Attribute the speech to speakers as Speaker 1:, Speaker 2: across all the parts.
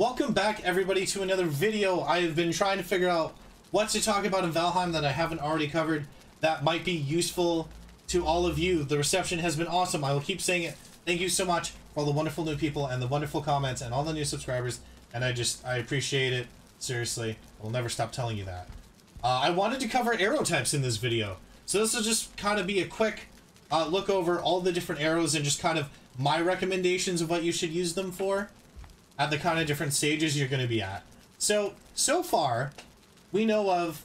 Speaker 1: Welcome back, everybody, to another video. I have been trying to figure out what to talk about in Valheim that I haven't already covered that might be useful to all of you. The reception has been awesome. I will keep saying it. Thank you so much for all the wonderful new people and the wonderful comments and all the new subscribers. And I just, I appreciate it. Seriously, I will never stop telling you that. Uh, I wanted to cover arrow types in this video. So this will just kind of be a quick uh, look over all the different arrows and just kind of my recommendations of what you should use them for at the kind of different stages you're going to be at. So, so far, we know of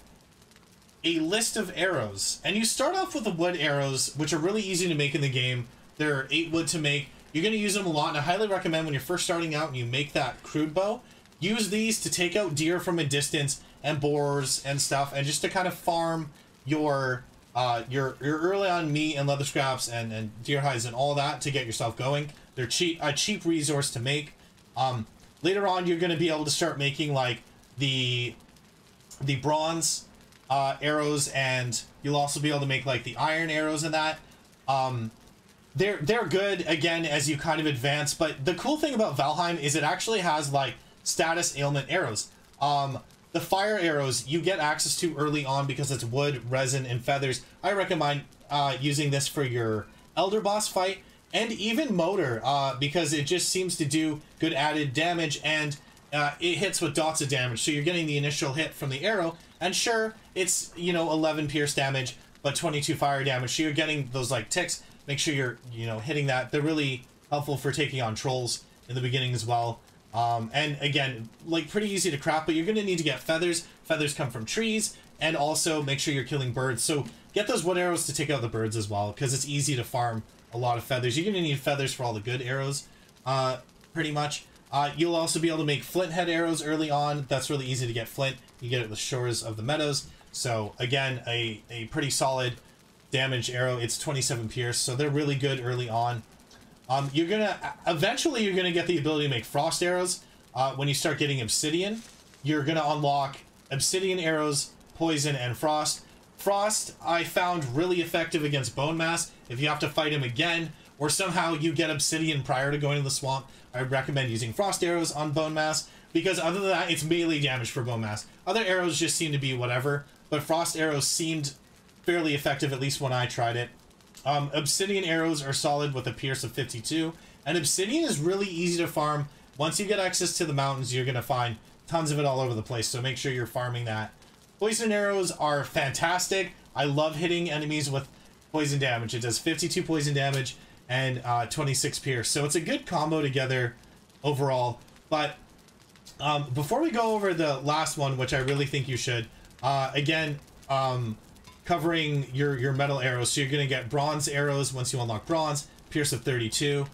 Speaker 1: a list of arrows. And you start off with the wood arrows, which are really easy to make in the game. There are eight wood to make. You're going to use them a lot, and I highly recommend when you're first starting out and you make that crude bow, use these to take out deer from a distance and boars and stuff, and just to kind of farm your uh, your your early on meat and leather scraps and, and deer hides and all that to get yourself going. They're cheap a cheap resource to make. Um, later on, you're going to be able to start making like the the bronze uh, arrows, and you'll also be able to make like the iron arrows and that. Um, they're they're good again as you kind of advance. But the cool thing about Valheim is it actually has like status ailment arrows. Um, the fire arrows you get access to early on because it's wood, resin, and feathers. I recommend uh, using this for your elder boss fight and even Moder uh, because it just seems to do good added damage and uh, it hits with dots of damage. So you're getting the initial hit from the arrow, and sure, it's you know 11 pierce damage, but 22 fire damage. So you're getting those like ticks. Make sure you're you know hitting that. They're really helpful for taking on trolls in the beginning as well. Um, and again, like pretty easy to craft, but you're gonna need to get feathers. Feathers come from trees, and also make sure you're killing birds. So get those wood arrows to take out the birds as well, because it's easy to farm a lot of feathers. You're going to need feathers for all the good arrows, uh, pretty much. Uh, you'll also be able to make flint head arrows early on. That's really easy to get flint. You get it at the shores of the meadows. So again, a, a pretty solid damage arrow. It's 27 pierce, so they're really good early on. Um, you're gonna eventually you're gonna get the ability to make frost arrows. Uh, when you start getting obsidian, you're gonna unlock obsidian arrows, poison, and frost. Frost, I found really effective against Bone Mass. If you have to fight him again, or somehow you get Obsidian prior to going to the swamp, I recommend using Frost arrows on Bone Mass, because other than that, it's melee damage for Bone Mass. Other arrows just seem to be whatever, but Frost arrows seemed fairly effective, at least when I tried it. Um, Obsidian arrows are solid with a Pierce of 52, and Obsidian is really easy to farm. Once you get access to the mountains, you're going to find tons of it all over the place, so make sure you're farming that. Poison arrows are fantastic. I love hitting enemies with poison damage. It does 52 poison damage and uh, 26 pierce. So it's a good combo together overall. But um, before we go over the last one, which I really think you should, uh, again, um, covering your, your metal arrows. So you're going to get bronze arrows once you unlock bronze, pierce of 32.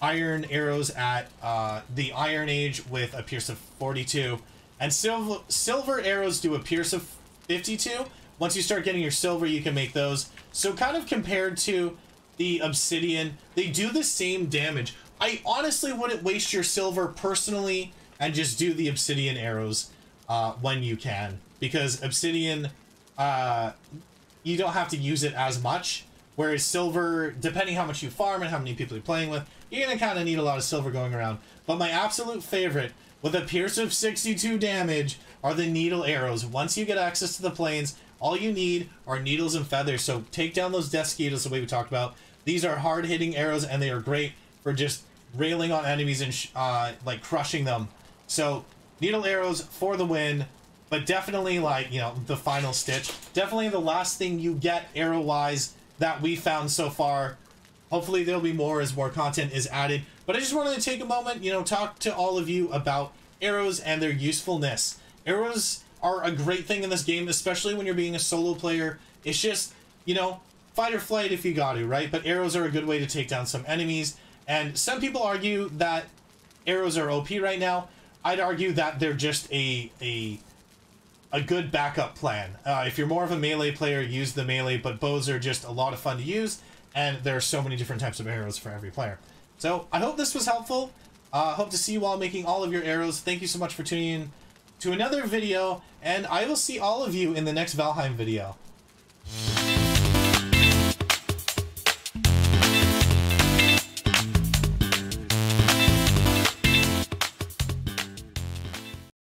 Speaker 1: Iron arrows at uh, the Iron Age with a pierce of 42. And silver, silver arrows do a pierce of 52. Once you start getting your silver, you can make those. So kind of compared to the obsidian, they do the same damage. I honestly wouldn't waste your silver personally and just do the obsidian arrows uh, when you can. Because obsidian, uh, you don't have to use it as much. Whereas silver, depending how much you farm and how many people you're playing with, you're going to kind of need a lot of silver going around. But my absolute favorite with a pierce of 62 damage are the needle arrows. Once you get access to the plains, all you need are needles and feathers. So take down those Deathsquitos the way we talked about. These are hard-hitting arrows, and they are great for just railing on enemies and uh, like crushing them. So needle arrows for the win, but definitely like, you know, the final stitch. Definitely the last thing you get arrow-wise that we found so far. Hopefully there'll be more as more content is added. But I just wanted to take a moment, you know, talk to all of you about arrows and their usefulness. Arrows are a great thing in this game, especially when you're being a solo player. It's just, you know, fight or flight if you got to, right? But arrows are a good way to take down some enemies. And some people argue that arrows are OP right now. I'd argue that they're just a a a good backup plan. Uh, if you're more of a melee player, use the melee, but bows are just a lot of fun to use, and there are so many different types of arrows for every player. So I hope this was helpful. Uh, hope to see you all making all of your arrows. Thank you so much for tuning in to another video, and I will see all of you in the next Valheim video.